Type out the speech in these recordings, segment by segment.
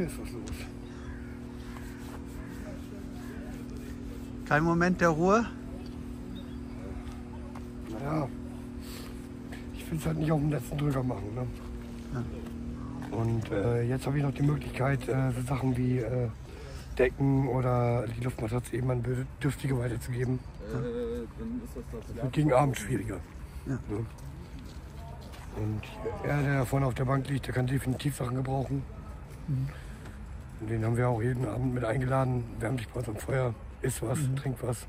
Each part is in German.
Hier ist was los. Kein Moment der Ruhe? Naja, ich will es halt nicht auf den letzten Drücker machen. Ne? Und äh, jetzt habe ich noch die Möglichkeit, äh, so Sachen wie äh, Decken oder die Luftmatratze eben an Bedürftige weiterzugeben. Das wird gegen Abend schwieriger. Ja. Ne? Und er, der da vorne auf der Bank liegt, der kann definitiv Sachen gebrauchen. Und den haben wir auch jeden Abend mit eingeladen. Wärmt dich bei uns am Feuer, isst was, trinkt was.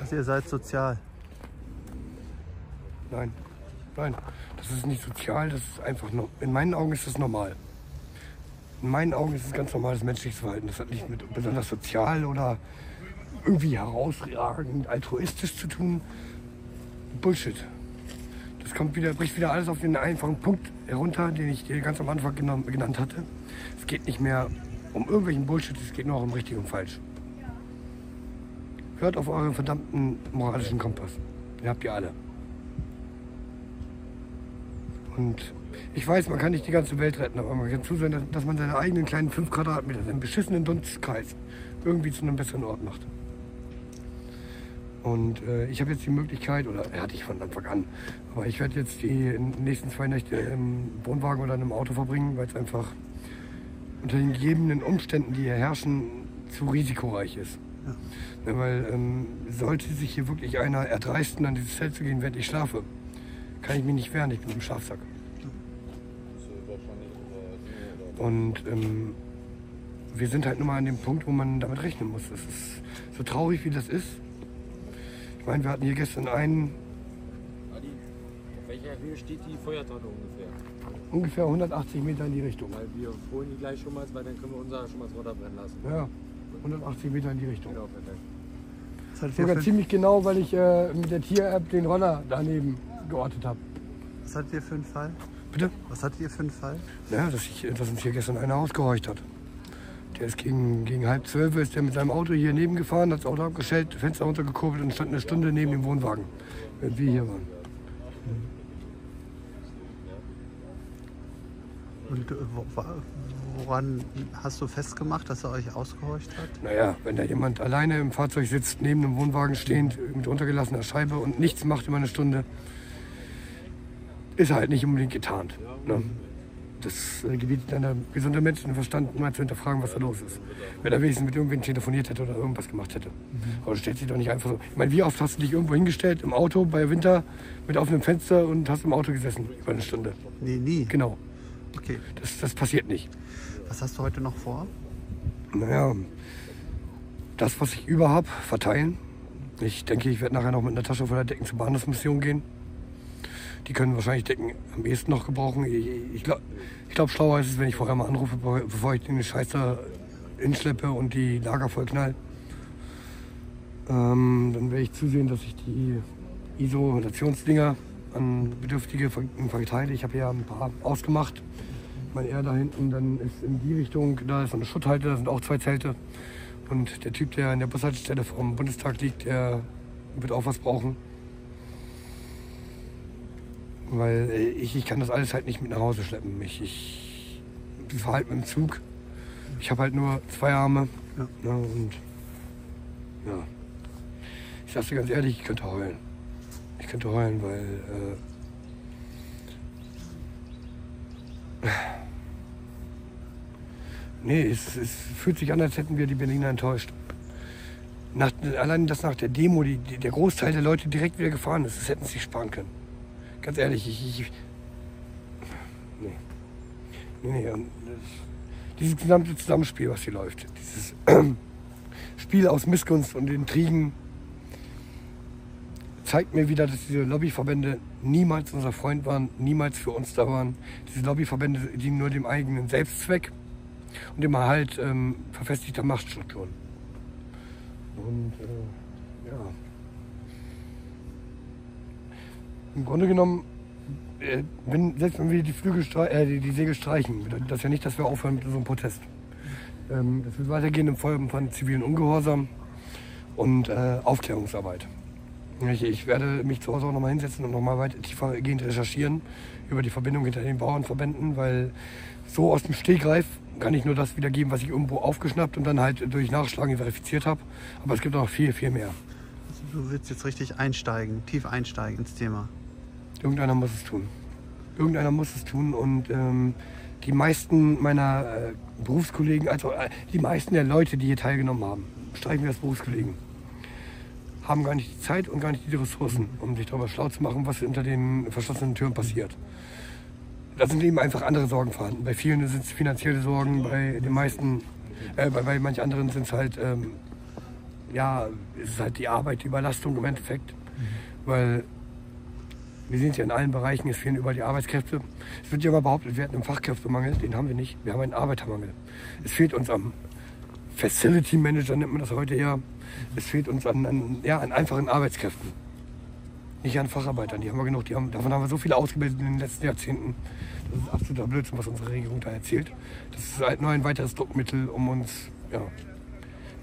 Also ihr seid sozial. Nein, nein, das ist nicht sozial, das ist einfach nur. In meinen Augen ist das normal. In meinen Augen ist es ganz normales menschliches Verhalten. Das hat nicht mit besonders sozial oder irgendwie herausragend altruistisch zu tun. Bullshit. Das kommt wieder, bricht wieder alles auf den einfachen Punkt herunter, den ich dir ganz am Anfang genannt hatte. Es geht nicht mehr um irgendwelchen Bullshit, es geht nur um richtig und falsch. Hört auf euren verdammten moralischen Kompass. Den habt ihr alle. Und ich weiß, man kann nicht die ganze Welt retten, aber man kann zusehen, dass man seine eigenen kleinen 5 Quadratmeter, seinen beschissenen Dunstkreis, irgendwie zu einem besseren Ort macht. Und äh, ich habe jetzt die Möglichkeit, oder er hatte ich von Anfang an, aber ich werde jetzt die nächsten zwei Nächte im Wohnwagen oder in einem Auto verbringen, weil es einfach unter den gegebenen Umständen, die hier herrschen, zu risikoreich ist. Ja, weil ähm, sollte sich hier wirklich einer erdreisten, an dieses Zelt zu gehen, während ich schlafe, kann ich mich nicht wehren, ich bin im Schlafsack. Und ähm, wir sind halt nun mal an dem Punkt, wo man damit rechnen muss. Das ist so traurig, wie das ist. Ich meine, wir hatten hier gestern einen Adi, auf welcher Höhe steht die Feuertonne ungefähr? ungefähr 180 Meter in die Richtung. Weil wir holen die gleich schon mal, weil dann können wir unser schon mal runterbrennen lassen. Ja, 180 Meter in die Richtung. Genau, perfekt. Ihr Sogar für, ziemlich genau, weil ich äh, mit der Tier-App den Roller daneben geortet habe. was hattet ihr für einen Fall? Bitte? Was hattet ihr für einen Fall? Ja, dass, ich, dass uns hier gestern einer ausgehorcht hat. Der ist gegen, gegen halb zwölf ist der mit seinem Auto hier neben gefahren, hat das Auto abgestellt, Fenster runtergekurbelt und stand eine Stunde neben dem Wohnwagen, während wir hier waren. Und äh, woran hast du festgemacht, dass er euch ausgehorcht hat? Naja, wenn da jemand alleine im Fahrzeug sitzt, neben einem Wohnwagen stehend, mit untergelassener Scheibe und nichts macht über eine Stunde, ist er halt nicht unbedingt getarnt. Ne? Das äh, gebietet einer gesunder Menschenverstand, mal zu hinterfragen, was da los ist. Wenn er wenigstens mit irgendwen telefoniert hätte oder irgendwas gemacht hätte. Aber du stellst dich doch nicht einfach so. Ich meine, wie oft hast du dich irgendwo hingestellt, im Auto, bei Winter, mit offenem Fenster und hast im Auto gesessen, über eine Stunde? Nee, nie. Genau, Okay. das, das passiert nicht. Was hast du heute noch vor? Naja, das, was ich über habe, verteilen. Ich denke, ich werde nachher noch mit einer Tasche voller Decken zur Bahnhofsmission gehen. Die können wahrscheinlich Decken am ehesten noch gebrauchen. Ich, ich glaube, glaub, schlauer ist es, wenn ich vorher mal anrufe, bevor ich den Scheiß da hinschleppe und die Lager voll knall. Ähm, dann werde ich zusehen, dass ich die Isolationsdinger an Bedürftige ver- verteile. Ich habe ja ein paar ausgemacht. Mein R da hinten, dann ist in die Richtung, da ist eine Schutthalte, da sind auch zwei Zelte. Und der Typ, der an der Bushaltestelle vom Bundestag liegt, der wird auch was brauchen. Weil ich, ich kann das alles halt nicht mit nach Hause schleppen. Ich, ich fahre halt mit dem Zug. Ich habe halt nur zwei Arme. Ja. Ne, und ja. Ich sag's dir ganz ehrlich, ich könnte heulen. Ich könnte heulen, weil äh, Nee, es, es fühlt sich an, als hätten wir die Berliner enttäuscht. Nach, allein, dass nach der Demo die, die, der Großteil der Leute direkt wieder gefahren ist, das hätten sie sich sparen können. Ganz ehrlich, ich. ich nee. Nee, nee. Dieses gesamte Zusammenspiel, was hier läuft, dieses Spiel aus Missgunst und Intrigen, zeigt mir wieder, dass diese Lobbyverbände niemals unser Freund waren, niemals für uns da waren. Diese Lobbyverbände dienen nur dem eigenen Selbstzweck und dem Erhalt ähm, verfestigter Machtstrukturen. Und äh, ja. Im Grunde genommen, äh, wenn, selbst wenn wir die, Flügel äh, die, die Segel streichen, bedeutet das ja nicht, dass wir aufhören mit unserem Protest. Ähm, es wird weitergehen in Folgen von zivilen Ungehorsam und äh, Aufklärungsarbeit. Ich, ich werde mich zu Hause auch nochmal hinsetzen und nochmal weiter tiefergehend recherchieren über die Verbindung hinter den Bauernverbänden, weil so aus dem Stegreif kann ich nur das wiedergeben, was ich irgendwo aufgeschnappt und dann halt durch Nachschlagen verifiziert habe. Aber es gibt noch viel, viel mehr. Du willst jetzt richtig einsteigen, tief einsteigen ins Thema. Irgendeiner muss es tun. Irgendeiner muss es tun und ähm, die meisten meiner äh, Berufskollegen, also äh, die meisten der Leute, die hier teilgenommen haben, streichen wir als Berufskollegen, haben gar nicht die Zeit und gar nicht die Ressourcen, um sich darüber schlau zu machen, was hinter den verschlossenen Türen passiert. Da sind eben einfach andere Sorgen vorhanden. Bei vielen sind es finanzielle Sorgen, bei den meisten, äh, bei, bei manch anderen sind es halt, ähm, ja, es ist halt die Arbeit, die Überlastung im Endeffekt. Weil wir sehen es ja in allen Bereichen, es fehlen überall die Arbeitskräfte. Es wird ja immer behauptet, wir hätten einen Fachkräftemangel, den haben wir nicht. Wir haben einen Arbeitermangel. Es fehlt uns am Facility Manager, nennt man das heute ja. Es fehlt uns an, an, ja, an einfachen Arbeitskräften. Nicht an Facharbeitern, die haben wir genug. Die haben, davon haben wir so viele ausgebildet in den letzten Jahrzehnten. Das ist absoluter Blödsinn, was unsere Regierung da erzählt. Das ist halt nur ein weiteres Druckmittel, um uns ja,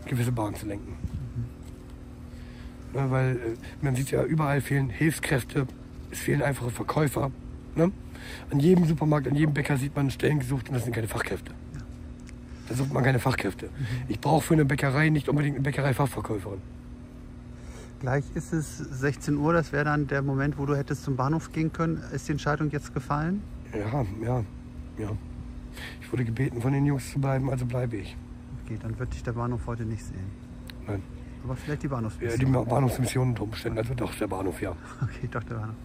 gewisse Bahnen zu lenken. Ne, weil äh, man sieht ja, überall fehlen Hilfskräfte, es fehlen einfache Verkäufer. Ne? An jedem Supermarkt, an jedem Bäcker sieht man Stellen gesucht und das sind keine Fachkräfte. Da sucht man keine Fachkräfte. Ich brauche für eine Bäckerei nicht unbedingt eine Bäckerei-Fachverkäuferin. Gleich ist es 16 Uhr, das wäre dann der Moment, wo du hättest zum Bahnhof gehen können. Ist die Entscheidung jetzt gefallen? Ja, ja, ja. Ich wurde gebeten, von den Jungs zu bleiben, also bleibe ich. Okay, dann wird dich der Bahnhof heute nicht sehen. Nein. Aber vielleicht die Ja, Bahnhofsmission. die Bahnhofsmission unter Umständen, also doch der Bahnhof, ja. Okay, doch der Bahnhof.